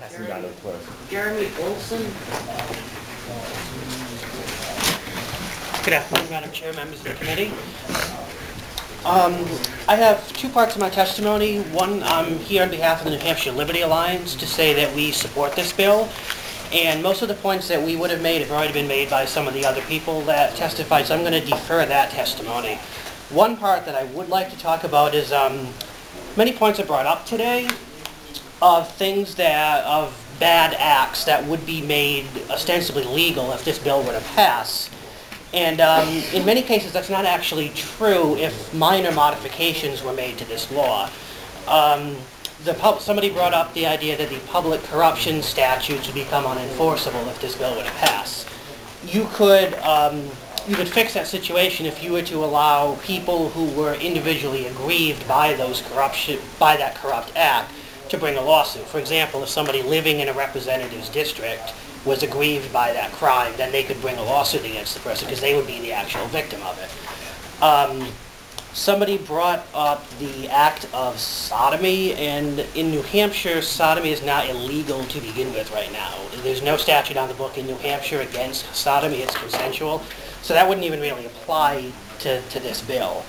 Passing ballot first. Jeremy Olson. Good afternoon, Madam Chair, members of the committee. Um, I have two parts of my testimony. One, I'm here on behalf of the New Hampshire Liberty Alliance to say that we support this bill. And most of the points that we would have made have already been made by some of the other people that testified, so I'm going to defer that testimony. One part that I would like to talk about is, um, many points are brought up today of things that, of bad acts that would be made ostensibly legal if this bill were to pass. And um, in many cases, that's not actually true if minor modifications were made to this law. Um, somebody brought up the idea that the public corruption statutes would become unenforceable if this bill were to pass. You could um, you could fix that situation if you were to allow people who were individually aggrieved by those corruption by that corrupt act to bring a lawsuit. For example, if somebody living in a representative's district was aggrieved by that crime, then they could bring a lawsuit against the person because they would be the actual victim of it. Um, somebody brought up the act of sodomy, and in New Hampshire, sodomy is not illegal to begin with right now. There's no statute on the book in New Hampshire against sodomy, it's consensual. So that wouldn't even really apply to, to this bill.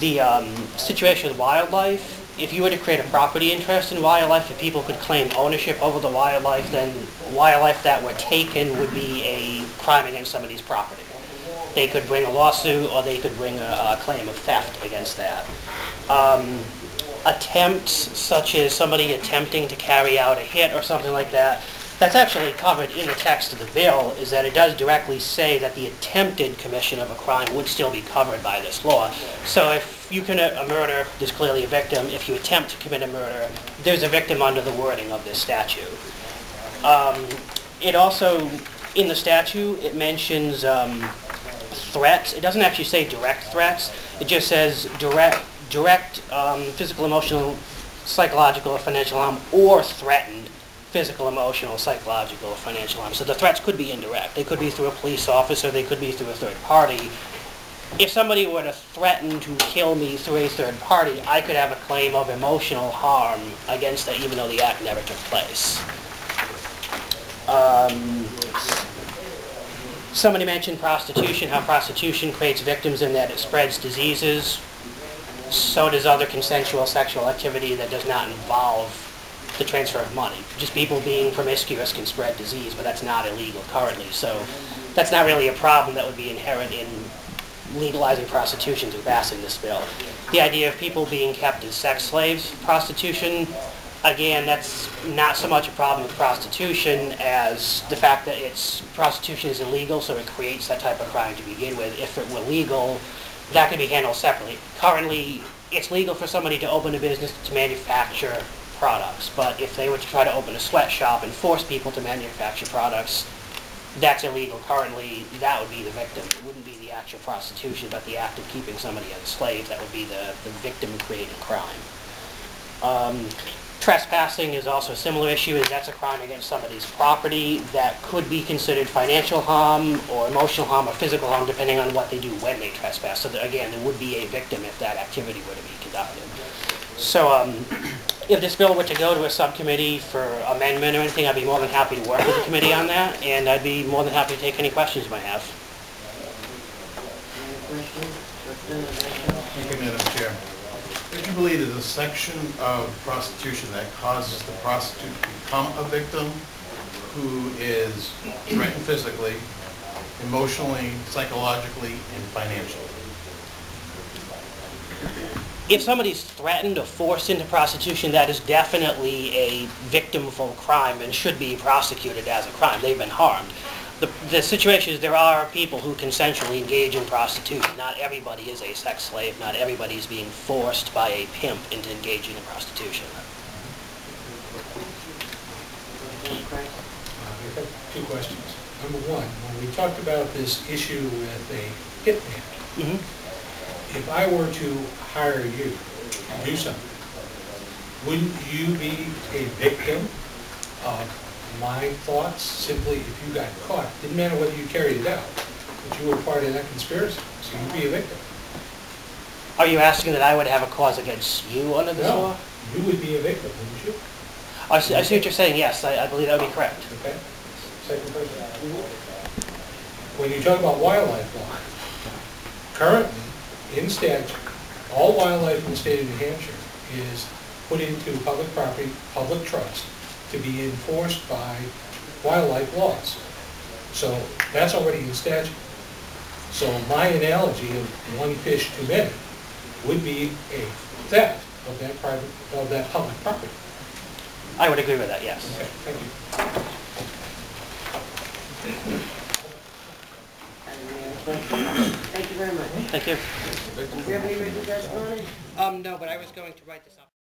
The um, situation with wildlife, if you were to create a property interest in wildlife, if people could claim ownership over the wildlife, then wildlife that were taken would be a crime against somebody's property. They could bring a lawsuit or they could bring a, a claim of theft against that. Um, attempts such as somebody attempting to carry out a hit or something like that, that's actually covered in the text of the bill, is that it does directly say that the attempted commission of a crime would still be covered by this law. So if you commit a murder, there's clearly a victim. If you attempt to commit a murder, there's a victim under the wording of this statute. Um, It also, in the statute, it mentions um, threats. It doesn't actually say direct threats. It just says direct, direct um, physical, emotional, psychological, or financial harm, or threatened physical, emotional, psychological, or financial harm. So the threats could be indirect. They could be through a police officer. They could be through a third party. If somebody were to threaten to kill me through a third party, I could have a claim of emotional harm against that, even though the act never took place. Um, Somebody mentioned prostitution, how prostitution creates victims and that it spreads diseases. So does other consensual sexual activity that does not involve the transfer of money. Just people being promiscuous can spread disease, but that's not illegal currently. So that's not really a problem that would be inherent in legalizing prostitution through passing this bill. The idea of people being kept as sex slaves, prostitution, again, that's not so much a problem with prostitution as the fact that it's prostitution is illegal, so it creates that type of crime to begin with. If it were legal, that could be handled separately. Currently, it's legal for somebody to open a business to manufacture products, but if they were to try to open a sweatshop and force people to manufacture products, that's illegal currently. That would be the victim. It wouldn't be the actual prostitution, but the act of keeping somebody as a slave. That would be the, the victim-created crime. Um, Trespassing is also a similar issue, is that's a crime against somebody's property that could be considered financial harm or emotional harm or physical harm, depending on what they do when they trespass. So that, again, there would be a victim if that activity were to be conducted. So um, if this bill were to go to a subcommittee for amendment or anything, I'd be more than happy to work with the committee on that, and I'd be more than happy to take any questions you might have. Thank you, Madam Chair. Don't you believe there's a section of prostitution that causes the prostitute to become a victim who is threatened physically, emotionally, psychologically, and financially? If somebody's threatened or forced into prostitution, that is definitely a victimful crime and should be prosecuted as a crime. They've been harmed. The, the situation is there are people who consensually engage in prostitution. Not everybody is a sex slave. Not everybody is being forced by a pimp into engaging in prostitution. Craig? I have Two questions. Number one, when we talked about this issue with a hitman, Mhm. If I were to hire you to do something, wouldn't you be a victim of my thoughts simply if you got caught? Didn't matter whether you carried it out, but you were part of that conspiracy, so you'd be a victim. Are you asking that I would have a cause against you under this No, law? you would be a victim, wouldn't you? I see, I see what you're saying, yes, I, I believe that would be correct. Okay? Second person. When you talk about wildlife law, currently, in statute, all wildlife in the state of New Hampshire is put into public property, public trust, to be enforced by wildlife laws. So that's already in statute. So my analogy of one fish too many would be a theft of that private, of that public property. I would agree with that, yes. Okay, thank you. Any other questions? Thank you very much. Thank you. Do you have any written testimony? Um, no, but I was going to write this up.